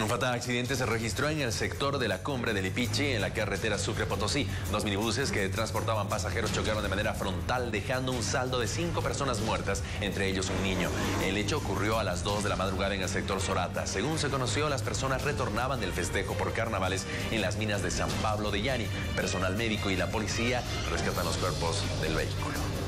Un fatal accidente se registró en el sector de la cumbre de Lipichi, en la carretera Sucre-Potosí. Dos minibuses que transportaban pasajeros chocaron de manera frontal, dejando un saldo de cinco personas muertas, entre ellos un niño. El hecho ocurrió a las 2 de la madrugada en el sector Sorata. Según se conoció, las personas retornaban del festejo por carnavales en las minas de San Pablo de Yani. Personal médico y la policía rescatan los cuerpos del vehículo.